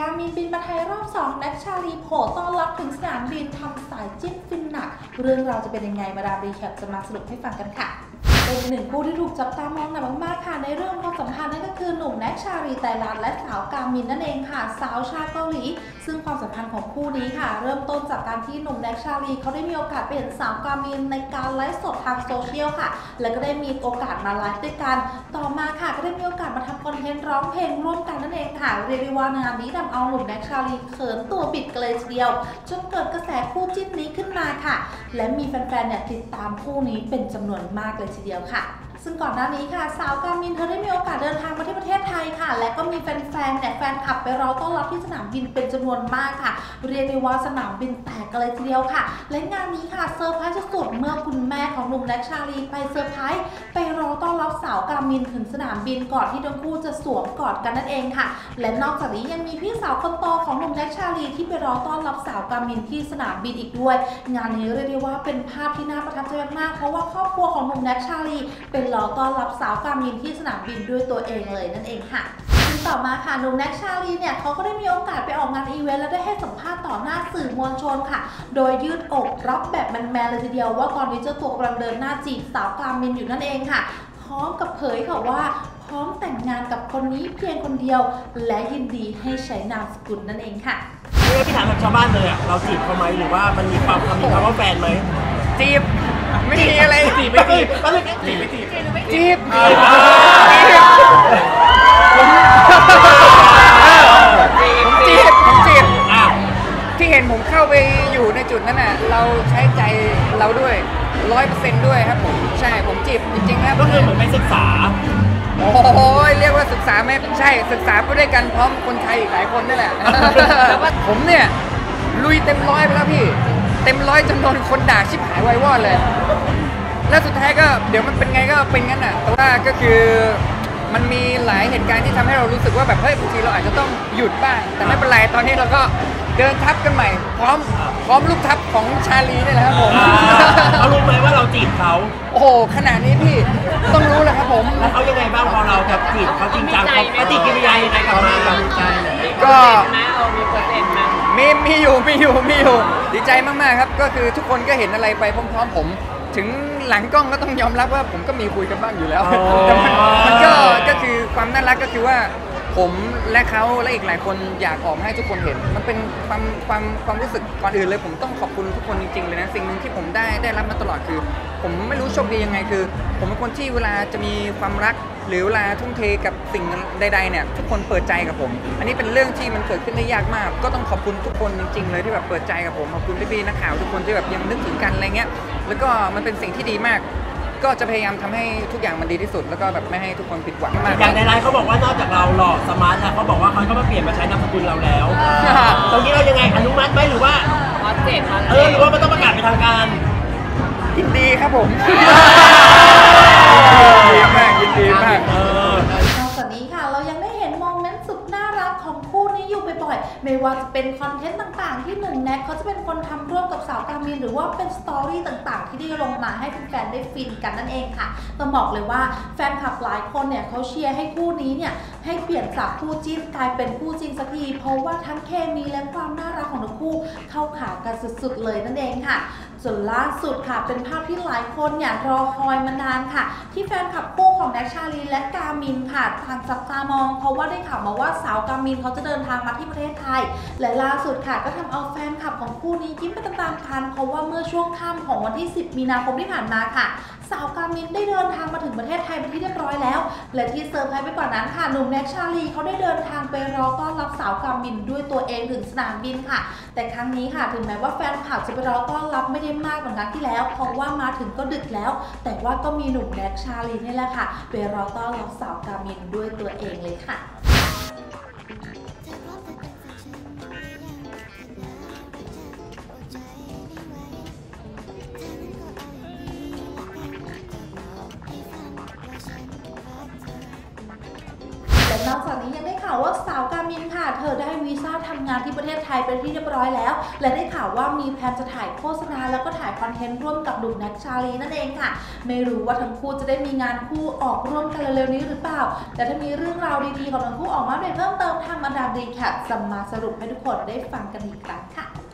กามินบินมาไทยรอบ2แน็กชาลีโผล่ต้อนรับถึงสนามบินทำสายจิ้นฟินหนัก เรื่องราวจะเป็นยังไง Madame Recap จะมาสรุปให้ฟังกันค่ะ เป็นหนึ่งคู่ที่ถูกจับตามองหนักมากๆค่ะในเรื่องความสัมพันธ์นั่นก็คือหนุ่มแน็กชาลีไตรัตและสาวกามินนั่นเองค่ะสาวชาวเกาหลี ซึ่งความสัมพันธ์ของคู่นี้ค่ะ เริ่มต้นจากการที่หนุ่มแน็กชาลีเขาได้มีโอกาสไปเห็นสาวกามินในการไลฟ์สดทางโซเชียลค่ะ แล้วก็ได้มีโอกาสมาไลฟ์ด้วยกัน ต่อมาค่ะก็ได้มีโอกาสมาทำคอนเทนต์ร้องเพลงร่วมกันนั่นเอง เรียกได้ว่างานนี้ทำเอาหนุ่มแน็กชาลีเขินตัวบิดกันเลยทีเดียว จนเกิดกระแสคู่จิ้นนี้ขึ้นมาค่ะ และมีแฟนๆเนี่ยติดตามคู่นี้เป็นจำนวนมากเลยทีเดียวค่ะ ซึ่งก่อนหน้านี้ค่ะ สาวกามินเธอได้มีโอกาสเดินทางมาที่ประเทศไทยค่ะ และก็มีแฟนๆเนี่ยแฟนคลับไปรอต้อนรับที่สนามบินเป็นจำนวนมากค่ะ เรียกได้ว่าสนามบินแตกกันเลยทีเดียวค่ะ และงานนี้ค่ะเซอร์ไพรส์สุดๆเมื่อคุณแม่ของหนุ่มแน็กชาลีไปเซอร์ไพรส์ไปรอต้อนรับสาวกามินถึงสนามบินก่อนที่ทั้งคู่จะสวมกอดกันนั่นเองค่ะ และนอกจากนี้ยังมีพี่สาวคนโตของหนุ่มแน็กชาลีที่ไปรอต้อนรับสาวกามินที่สนามบินอีกด้วย งานนี้เรียกได้ว่าเป็นภาพที่น่าประทับใจมากๆเพราะว่าครอบครัวของหนุ่มแน็กชาลีเป็นรอต้อนรับสาวกามินที่สนามบินด้วยตัวเองเลยนั่นเองค่ะซึ่งต่อมาค่ะหนุ่มแน็กชาลีเนี่ยเขาก็ได้มีโอกาสไปออกงานอีเวนต์และได้ให้สัมภาษณ์ต่อหน้าสื่อมวลชนค่ะ โดยยืดอกรับแบบแมนๆเลยทีเดียวว่าตอนนี้เจ้าตัวกำลังเดินหน้าจีบสาวกามินอยู่นั่นเองค่ะพร้อมกับเผยค่ะว่าพร้อมแต่งงานกับคนนี้เพียงคนเดียว และยินดีให้ใช้นามสกุลนั่นเองค่ะไม่ได้พี่ถามแบบชาวบ้านเลยอะเราจีบเขาไหมหรือว่ามันมีความความมีคำว่าแฟนไหมจีบ ไม่มีอะไรจีบไม่จีบก็เลยจีบไม่จีบจีบอ่าผมจีบผมจีบอะที่เห็นผมเข้าไปอยู่ในจุดนั้นน่ะเราใช้ใจเราด้วยร้อยเปอร์เซ็นต์ด้วยครับผมใช่ผมจีบจริงๆครับก็คือเหมือนไปศึกษาโอ้โหเรียกว่าศึกษาไหมใช่ศึกษาไปด้วยกันพร้อมคนไทยอีกหลายคนนี่แหละผมเนี่ยลุยเต็มร้อยไปแล้วพี่ เต็มร้อยจนโดนคนด่าชิบหายไวายวอดเลย แล้วสุดท้ายก็เดี๋ยวมันเป็นไงก็เป็นงั้นอะ แต่ว่าก็คือมันมีหลายเหตุการณ์ที่ทำให้เรารู้สึกว่าแบบเฮ้ยบางทีเราอาจจะต้องหยุดบ้าง แต่ไม่เป็นไรตอนนี้เราก็เดินทับกันใหม่ พร้อมพร้อมลูกทับของชาลีนี่แหละครับผมอ่าเขารู้ไหมว่าเราจีบเขาโอ้โหขนาดนี้พี่ต้องรู้แล้วครับผมแล้วเขายังไงบ้างพอเราแบบจีบเขาจริงจังเขาปฏิกิริยายังไงกับเราเราใจเลยก็ มมีมีอยู่มีอยู่มีอยู่ดีใจมากๆครับ ก็คือทุกคนก็เห็นอะไรไปพร้อมๆผม ถึงหลังกล้องก็ต้องยอมรับว่าผมก็มีคุยกันบ้างอยู่แล้วแต่มันมันก็ก็คือความน่ารักก็คือว่า ผมและเขาและอีกหลายคนอยากออกมาให้ทุกคนเห็น มันเป็นความความความรู้สึกก่อนอื่นเลย ผมต้องขอบคุณทุกคนจริงๆเลยนะสิ่งหนึ่งที่ผมได้ได้รับมาตลอดคือ ผมไม่รู้โชคดียังไงคือ ผมเป็นคนที่เวลาจะมีความรัก หรือเวลาทุ่มเทกับสิ่งใดๆเนี่ยทุกคนเปิดใจกับผม อันนี้เป็นเรื่องที่มันเกิดขึ้นได้ยากมาก ก็ต้องขอบคุณทุกคนจริงๆเลยที่แบบเปิดใจกับผมขอบคุณพี่ๆนักข่าวทุกคนที่แบบยังนึกถึงกันอะไรเงี้ยแล้วก็มันเป็นสิ่งที่ดีมาก ก็จะพยายามทำให้ทุกอย่างมันดีที่สุด แล้วก็แบบไม่ให้ทุกคนผิดหวังมากอย่างในไลน์เขาบอกว่านอกจากเราหล่อสมาร์ทแล้วเขาบอกว่าเขาก็มาเปลี่ยนมาใช้นามสกุลเราแล้วตรงนี้เรายังไงอนุมัติไหมหรือว่าฮอตเจ็ดฮอตเอเจ็อดหรือว่ามันต้องประกาศเป็นทางการยินดีครับผมยิน ดีมากยินดีมาก เออนอกจากนี้ค่ะ เรายังได้เห็นโมเมนต์สุดน่ารักของคู่นี้อยู่บ่อยๆ ไม่ว่าจะเป็นคอนเทนต์ต่างๆ ที่หนุ่มแน็กเขาจะเป็นคนทำร่วมกับสาวกามินหรือว่าเป็นสตอรี่ต่างๆ ที่ได้ลงมาให้แฟนๆได้ฟินกันนั่นเองค่ะ ต้องบอกเลยว่าแฟนคลับหลายคนเนี่ยเขาเชียร์ให้คู่นี้เนี่ยให้เปลี่ยนจากคู่จิ้นกลายเป็นคู่จริงสักทีเพราะว่าทั้งเคมีและความน่ารักของทั้งคู่เข้าขากันสุดๆเลยนั่นเองค่ะ ส่วนล่าสุดค่ะ เป็นภาพที่หลายคนเนี่ยรอคอยมานานค่ะ ที่แฟนคลับคู่ของแน็กชาลีและกามินค่ะต่างจับตามอง เพราะว่าได้ข่าวมาว่าสาวกามินเขาจะเดินทางมาที่ประเทศไทย และล่าสุดค่ะ ก็ทำเอาแฟนคลับของคู่นี้ยิ้มไปตามๆกันเพราะว่าเมื่อช่วงค่ำของวันที่ 10 มีนาคมที่ผ่านมาค่ะสาวกามินได้เดินทางมาถึงประเทศไทยเป็นที่เรียบร้อยแล้ว และที่เซอร์ไพรส์ไปกว่านั้นค่ะหนุ่มแน็กชาลีเขาได้เดินทางไปรอต้อนรับสาวกามินด้วยตัวเองถึงสนามบินค่ะ แต่ครั้งนี้ค่ะถึงแม้ว่าแฟนคลับจะไปรอต้อนรับไม่ได้มากเหมือนครั้งที่แล้ว เพราะว่ามาถึงก็ดึกแล้ว แต่ว่าก็มีหนุ่มแน็กชาลีนี่แหละค่ะไปรอต้อนรับสาวกามินด้วยตัวเองเลยค่ะ นอกจากนี้ยังได้ข่าวว่าสาวกามินค่ะ เธอได้วีซ่าทำงานที่ประเทศไทยเป็นที่เรียบร้อยแล้ว และได้ข่าวว่ามีแพลนจะถ่ายโฆษณาแล้วก็ถ่ายคอนเทนต์ร่วมกับหนุ่มแน็กชาลีนั่นเองค่ะ ไม่รู้ว่าทั้งคู่จะได้มีงานคู่ออกร่วมกันเร็วๆนี้หรือเปล่า แต่ถ้ามีเรื่องราวดีๆของทั้งคู่ออกมาเพิ่มเติมทางมาดามรีแคปจะมาสรุปให้ทุกคนได้ฟังกันอีกครั้งค่ะ